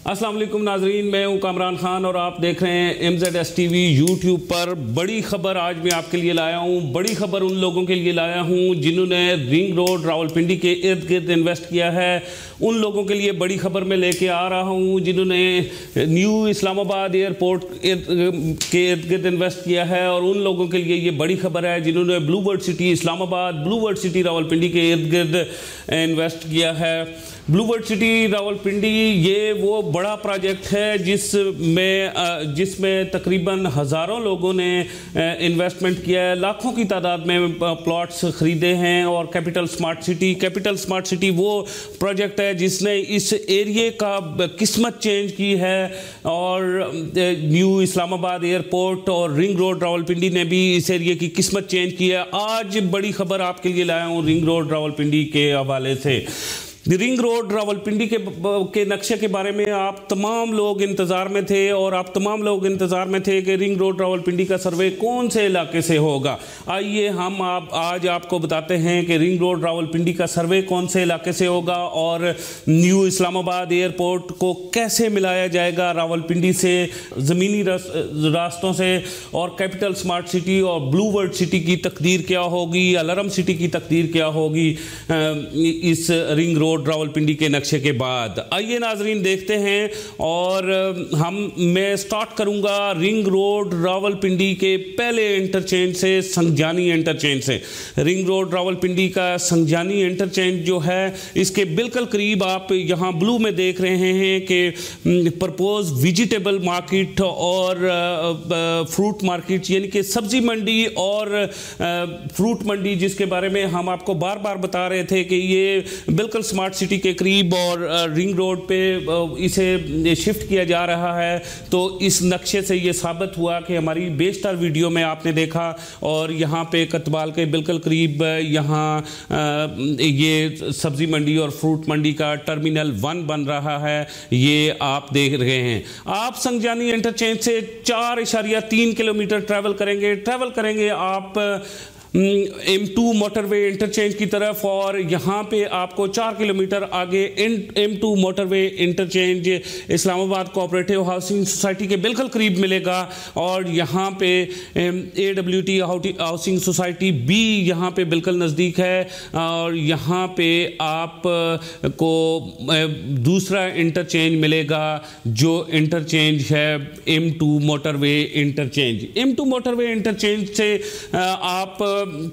अस्सलाम वालेकुम नाजरीन, मैं हूँ कामरान खान और आप देख रहे हैं M Z S T V YouTube पर बड़ी खबर आज मैं आपके लिए लाया हूँ। बड़ी खबर उन लोगों के लिए लाया हूँ जिन्होंने रिंग रोड रावलपिंडी के इर्द गिर्द इन्वेस्ट किया है। उन लोगों के लिए बड़ी खबर मैं लेके आ रहा हूँ जिन्होंने न्यू इस्लामाबाद एयरपोर्ट के इर्द गिर्द इन्वेस्ट किया है और उन लोगों के लिए ये बड़ी खबर है जिन्होंने blue bird city Islamabad blue bird city Rawalpindi के इर्द गिर्द इन्वेस्ट किया है। ब्लू बर्ड सिटी रावलपिंडी ये वो बड़ा प्रोजेक्ट है जिसमें जिसमें तकरीबन हज़ारों लोगों ने इन्वेस्टमेंट किया है। लाखों की तादाद में प्लॉट्स ख़रीदे हैं और capital smart city capital smart city वो प्रोजेक्ट है जिसने इस एरिए का किस्मत चेंज की है और न्यू इस्लामाबाद एयरपोर्ट और रिंग रोड रावलपिंडी ने भी इस एरिए की किस्मत चेंज की है। आज बड़ी खबर आपके लिए लाया हूँ रिंग रोड रावलपिंडी के हवाले से। रिंग रोड रावलपिंडी के के नक्शे के बारे में आप तमाम लोग इंतज़ार में थे और आप तमाम लोग इंतज़ार में थे कि रिंग रोड रावलपिंडी का सर्वे कौन से इलाके से होगा। आइए हम आप, आज आपको बताते हैं कि रिंग रोड रावलपिंडी का सर्वे कौन से इलाके से होगा और न्यू इस्लामाबाद एयरपोर्ट को कैसे मिलाया जाएगा रावलपिंडी से, ज़मीनी रास्तों से और कैपिटल स्मार्ट सिटी और ब्लू वर्ल्ड सिटी की तकदीर क्या होगी अलारम सिटी की तकदीर क्या होगी इस रिंग रोड रोड रावलपिंडी के नक्शे के बाद। आइए नाजरीन, देखते हैं और हम, मैं स्टार्ट करूँगा रिंग रोड रावलपिंडी के पहले इंटरचेंज से संगजानी इंटरचेंज से। रिंग रोड रावलपिंडी का संगजानी इंटरचेंज जो है, इसके बिल्कुल करीब आप यहाँ ब्लू में देख रहे हैं कि प्रपोज वेजिटेबल मार्केट और फ्रूट मार्केट यानी कि सब्ज़ी मंडी और फ्रूट मंडी जिसके बारे में हम आपको बार बार बता रहे थे कि ये बिल्कुल स्मार्ट सिटी के करीब और रिंग रोड पे इसे शिफ्ट किया जा रहा है। तो इस नक्शे से ये साबित हुआ कि हमारी बेस्टर वीडियो में आपने देखा और यहाँ पे कतबाल के बिल्कुल करीब यहाँ ये सब्ज़ी मंडी और फ्रूट मंडी का टर्मिनल वन बन रहा है। ये आप देख रहे हैं। आप संगजानी इंटरचेंज से चार इशारिया तीन किलोमीटर ट्रैवल करेंगे। ट्रैवल करेंगे आप एम टू मोटरवे इंटरचेंज की तरफ़ और यहाँ पे आपको चार किलोमीटर आगे M two motorway interchange Islamabad cooperative housing society के बिल्कुल करीब मिलेगा और यहाँ पे A W T housing society B यहाँ पे बिल्कुल नज़दीक है और यहाँ पे आप को दूसरा इंटरचेंज मिलेगा जो इंटरचेंज है M two motorway interchange M two motorway interchange से आप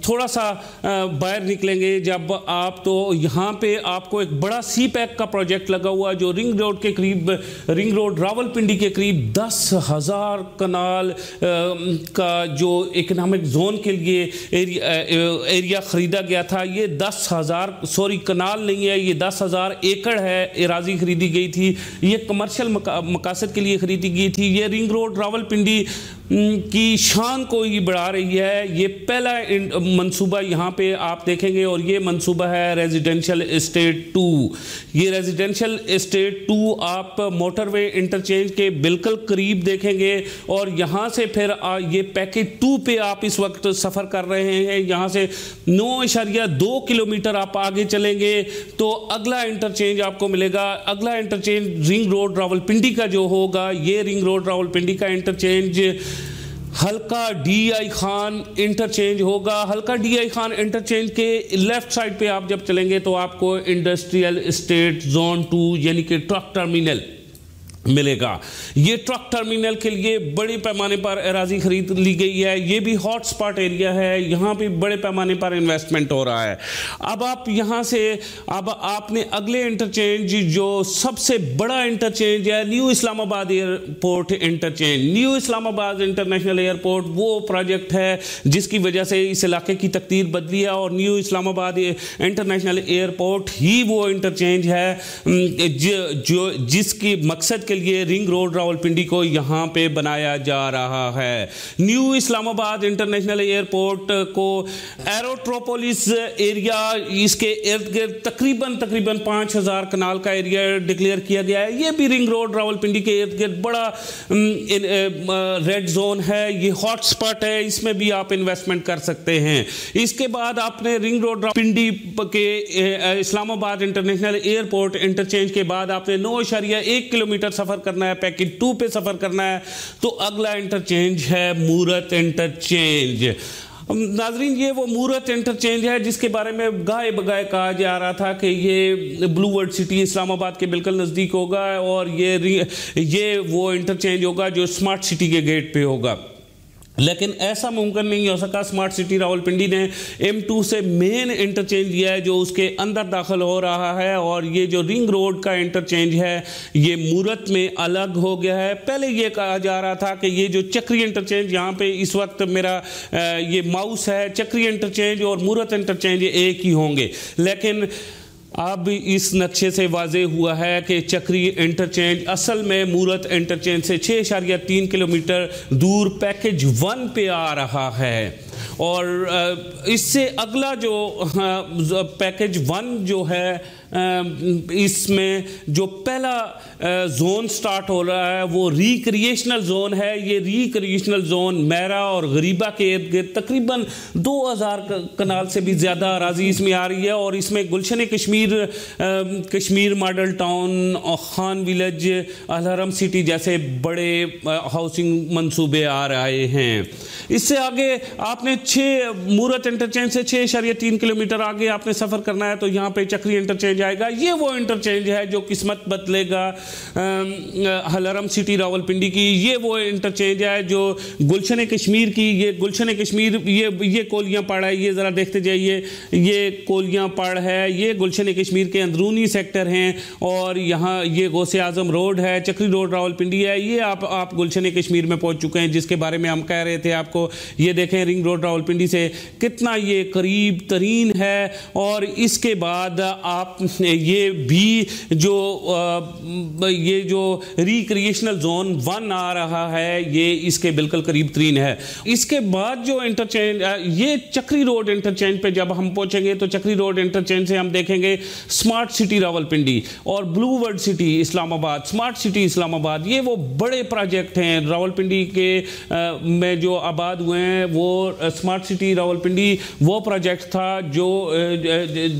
थोड़ा सा बाहर निकलेंगे। जब आप तो यहाँ पे आपको एक बड़ा सी पैक का प्रोजेक्ट लगा हुआ जो रिंग रोड के करीब रिंग रोड रावलपिंडी के करीब दस हज़ार कनाल का जो इकोनॉमिक जोन के लिए एरिया, एरिया ख़रीदा गया था। ये दस हज़ार सॉरी कनाल नहीं है ये दस हज़ार एकड़ है एराजी ख़रीदी गई थी। ये कमर्शियल मकासद के लिए ख़रीदी गई थी। ये रिंग रोड रावलपिंडी की शान को ही बढ़ा रही है? ये पहला मंसूबा यहाँ पे आप देखेंगे और ये मंसूबा है रेजिडेंशियल इस्टेट टू ये रेजिडेंशियल इस्टेट टू आप मोटरवे इंटरचेंज के बिल्कुल करीब देखेंगे और यहाँ से फिर आ, ये पैकेज टू पे आप इस वक्त सफ़र कर रहे हैं। यहाँ से नौ इशारिया दो किलोमीटर आप आगे चलेंगे तो अगला इंटरचेंज आपको मिलेगा। अगला इंटरचेंज रिंग रोड रावलपिंडी का जो होगा ये रिंग रोड रावलपिंडी का इंटरचेंज हल्का डी आई खान इंटरचेंज होगा। हल्का डी आई खान इंटरचेंज के लेफ़्ट साइड पे आप जब चलेंगे तो आपको इंडस्ट्रियल इस्टेट जोन टू यानी कि ट्रक टर्मिनल मिलेगा। ये ट्रक टर्मिनल के लिए बड़े पैमाने पर एराजी खरीद ली गई है। ये भी हॉट स्पॉट एरिया है। यहाँ भी बड़े पैमाने पर इन्वेस्टमेंट हो रहा है। अब आप यहाँ से, अब आपने अगले इंटरचेंज जो सबसे बड़ा इंटरचेंज है new Islamabad airport interchange new Islamabad international airport वो प्रोजेक्ट है, जिसकी वजह से इस इलाके की तकदीर बदली है और न्यू इस्लामाबाद इंटरनेशनल एयरपोर्ट ही वो इंटरचेंज है जो, जिसकी मकसद के के लिए रिंग रोड रावलपिंडी को यहाँ पे बनाया जा रहा है। न्यू इस्लामाबाद इंटरनेशनल एयरपोर्ट को एरोट्रोपोलिस एरिया, इसके इर्द गिर्द तकरीबन तकरीबन पाँच हज़ार कनाल का एरिया डिक्लेयर किया गया है। ये भी रिंग रोड रावलपिंडी के इर्द गिर्द बड़ा रेड जोन है। ये हॉट स्पॉट है। इसमें भी आप इन्वेस्टमेंट कर सकते हैं। इसके बाद आपने रिंग रोड पिंडी के इस्लामाबाद इंटरनेशनल एयरपोर्ट इंटरचेंज के बाद आपने नौ इशारिया एक किलोमीटर सफ़र करना है, पैकेट टू पे सफ़र करना है तो अगला इंटरचेंज है मूरत इंटरचेंज नाजरीन, ये वो मूरत इंटरचेंज है जिसके बारे में गाय बगाए कहा जा रहा था कि ये ब्लू वर्ल्ड सिटी इस्लामाबाद के बिल्कुल नज़दीक होगा और ये ये वो इंटरचेंज होगा जो स्मार्ट सिटी के गेट पे होगा। लेकिन ऐसा मुमकिन नहीं हो सका। स्मार्ट सिटी रावलपिंडी ने एम टू से मेन इंटरचेंज लिया है, जो उसके अंदर दाखिल हो रहा है। और ये जो रिंग रोड का इंटरचेंज है, ये मूरत में अलग हो गया है। पहले ये कहा जा रहा था कि ये जो चक्री इंटरचेंज यहाँ पे इस वक्त मेरा ये माउस है। चक्री इंटरचेंज और मूरत इंटरचेंज एक ही होंगे। लेकिन अब इस नक्शे से वाजे हुआ है कि चक्री इंटरचेंज असल में मूरत इंटरचेंज से छः इशारिया तीन किलोमीटर दूर पैकेज वन पे आ रहा है। और इससे अगला जो पैकेज वन जो है इसमें जो पहला जोन स्टार्ट हो रहा है, वो रिक्रिएशनल जोन है। ये रिक्रिएशनल जोन मैरा और गरीबा के इर्द गिर्द तकरीबन 2000 कनाल से भी ज़्यादा अराजी इसमें आ रही है। और इसमें गुलशन कश्मीर कश्मीर मॉडल टाउन, और खान विलेज, अलहरम सिटी जैसे बड़े हाउसिंग मंसूबे आ रहे हैं। इससे आगे आपने छः मूरत इंटरचेंज से छः शरिया तीन किलोमीटर आगे आपने सफ़र करना है तो यहाँ पे चक्री इंटरचेंज आएगा। ये वो इंटरचेंज है जो किस्मत बदलेगा हलरम सिटी रावलपिंडी की। ये वो इंटरचेंज है जो गुलशन कश्मीर की। ये गुलशन कश्मीर, ये ये कोलियाँ पड़ है। ये ज़रा देखते जाइए। ये कोलियाँ पड़ है। ये गुलशन कश्मीर के अंदरूनी सेक्टर हैं और यहाँ ये गौसे आज़म रोड है, चक्री रोड रावलपिंडी है। ये आप आप गुलशन कश्मीर में पहुँच चुके हैं, जिसके बारे में हम कह रहे थे आपको। ये देखें, रिंग रोड रावलपिंडी से कितना ये करीब तरीन है और इसके बाद आप ये भी जो ये जो रिक्रिएशनल जोन वन आ रहा है ये इसके बिल्कुल करीब तरीन है। इसके बाद जो इंटरचेंज ये चक्री रोड इंटरचेंज पे जब हम पहुँचेंगे तो चक्री रोड इंटरचेंज से हम देखेंगे स्मार्ट सिटी रावलपिंडी और blue world city Islamabad. Smart city Islamabad ये वो बड़े प्रोजेक्ट हैं। रावलपिंडी के आ, में जो आबाद हुए हैं वो स्मार्ट सिटी रावलपिंडी, वो प्रोजेक्ट था जो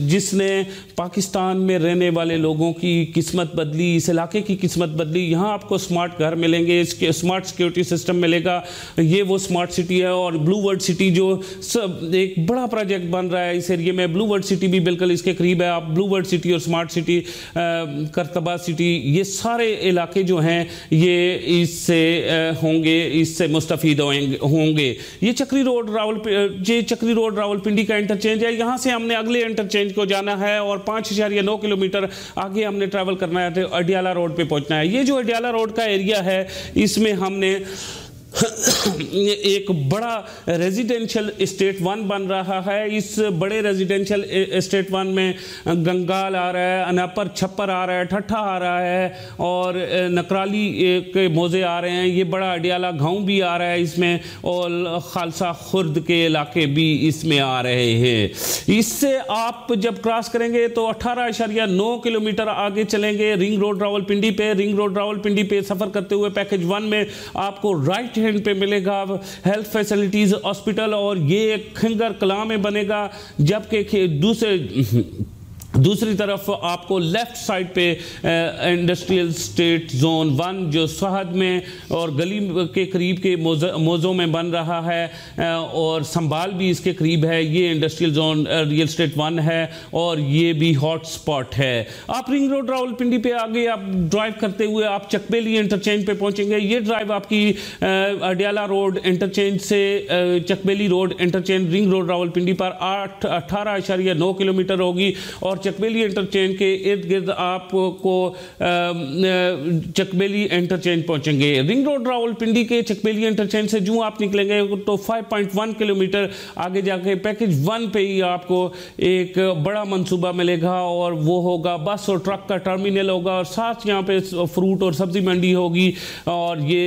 जिसने पाकिस्तान में रहने वाले लोगों की किस्मत बदली, इस इलाके की किस्मत बदली। यहाँ आपको स्मार्ट घर मिलेंगे, इसके, स्मार्ट सिक्योरिटी सिस्टम मिलेगा। ये वो स्मार्ट सिटी है और ब्लू वर्ल्ड सिटी जो सब, एक बड़ा प्रोजेक्ट बन रहा है इस एरिए में। ब्लू वर्ल्ड सिटी भी बिल्कुल इसके करीब है। आप ब्लू वर्ल्ड सिटी और स्मार्ट सिटी करतबा सिटी, ये सारे इलाके जो हैं, ये इससे होंगे, इससे मुस्तफ़ होंगे। ये चक्री रोड रावल जे चक्री रोड रावलपिंडी का इंटरचेंज है, यहाँ से हमने अगले इंटरचेंज को जाना है और पाँच या नौ किलोमीटर आगे हमने ट्रैवल करना है, अडियाला रोड पे पहुँचना है। ये जो अडियाला रोड का एरिया है, इसमें हमने एक बड़ा रेजिडेंशियल स्टेट वन बन रहा है। इस बड़े रेजिडेंशियल स्टेट वन में गंगाल आ रहा है, अनापर छप्पर आ रहा है, ठट्ठा आ रहा है और नकराली के मोज़े आ रहे हैं। ये बड़ा अडियाला गाँव भी आ रहा है इसमें और खालसा खुर्द के इलाके भी इसमें आ रहे हैं। इससे आप जब क्रॉस करेंगे तो अठारह नौ किलोमीटर आगे चलेंगे। रिंग रोड रावलपिंडी पे रिंग रोड रावलपिंडी पे सफ़र करते हुए पैकेज वन में आपको राइट हैंड पे मिलेगा हेल्थ फैसिलिटीज़ हॉस्पिटल और ये खिंगर कला में बनेगा जबकि दूसरे दूसरी तरफ़ आपको लेफ़्ट साइड पे इंडस्ट्रियल स्टेट जोन वन जो सहद में और गली के करीब के मोज़ों में बन रहा है और संभाल भी इसके करीब है। ये industrial zone real state one है और ये भी हॉट स्पॉट है। आप रिंग रोड रावलपिंडी पे आगे आप ड्राइव करते हुए आप चकबेली इंटरचेंज पे पहुँचेंगे। ये ड्राइव आपकी अडियाला रोड इंटरचेंज से Chakbeli road interchange ring road Rawalpindi पर आठ, अठारह किलोमीटर होगी और चकबेली इंटरचेंज के इर्द गिर्द आपको चकबेली इंटरचेंज पहुँचेंगे। रिंग रोड रावलपिंडी के चकबेली इंटरचेंज से जो आप निकलेंगे तो 5.1 किलोमीटर आगे जाके पैकेज वन पे ही आपको एक बड़ा मंसूबा मिलेगा और वो होगा बस और ट्रक का टर्मिनल होगा और साथ यहाँ पे फ्रूट और सब्ज़ी मंडी होगी और ये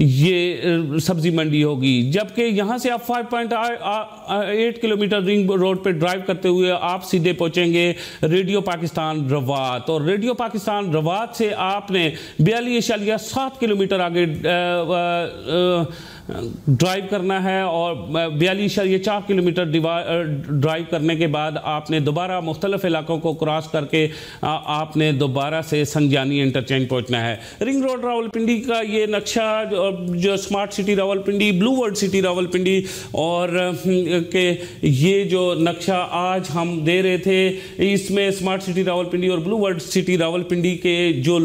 ये सब्ज़ी मंडी होगी। जबकि यहाँ से आप 5.8 किलोमीटर रिंग रोड पे ड्राइव करते हुए आप सीधे पहुँचेंगे रेडियो पाकिस्तान रवात। और रेडियो पाकिस्तान रवात से आपने बयालीस सात किलोमीटर आगे आ, आ, आ, ड्राइव करना है और बयालीस ये चार किलोमीटर ड्राइव करने के बाद आपने दोबारा मुख्तलिफ़ इलाकों को क्रॉस करके आपने दोबारा से संजानी इंटरचेंज पहुँचना है। रिंग रोड, रावलपिंडी का ये नक्शा, जो smart city Rawalpindi, blue world city Rawalpindi, और के ये जो नक्शा आज हम दे रहे थे, इसमें स्मार्ट सिटी रावलपिंडी और ब्लू वर्ल्ड सिटी रावलपिंडी के जो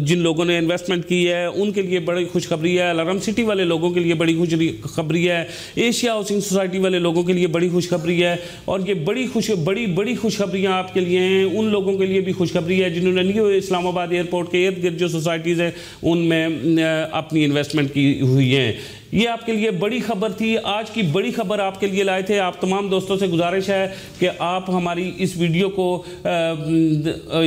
जिन लोगों ने इन्वेस्टमेंट की है, उनके लिए बड़ी खुशखबरी है, अलारम सिटी वाले लोगों के लिए लिए बड़ी खुशखबरी है। एशिया हाउसिंग सोसाइटी वाले लोगों के लिए बड़ी खुशखबरी है और ये बड़ी खुश बड़ी बड़ी खुशखबरियाँ आपके लिए हैं। उन लोगों के लिए भी खुशखबरी है जिन्होंने न्यू इस्लामाबाद एयरपोर्ट के इर्द गिर्द जो सोसाइटीज़ हैं, उनमें अपनी इन्वेस्टमेंट की हुई हैं। ये आपके लिए बड़ी खबर थी। आज की बड़ी खबर आपके लिए लाए थे। आप तमाम दोस्तों से गुजारिश है कि आप हमारी इस वीडियो को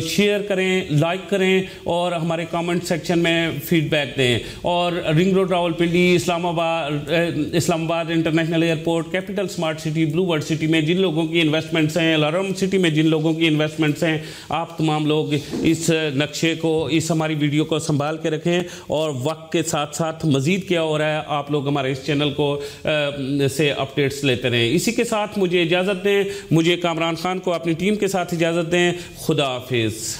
शेयर करें, लाइक करें और हमारे कमेंट सेक्शन में फीडबैक दें। और ring road Rawalpindi Islamabad Islamabad international airport capital smart city blue world city में जिन लोगों की इन्वेस्टमेंट्स हैं अलारम सिटी में जिन लोगों की इन्वेस्टमेंट्स हैं, आप तमाम लोग इस नक्शे को, इस हमारी वीडियो को संभाल के रखें और वक्त के साथ साथ मज़ीद क्या हो रहा है, आप लोग हमारे इस चैनल को आ, से अपडेट्स लेते रहें। इसी के साथ मुझे इजाज़त दें। मुझे कामरान खान को अपनी टीम के साथ इजाज़त दें। खुदा हाफिज़।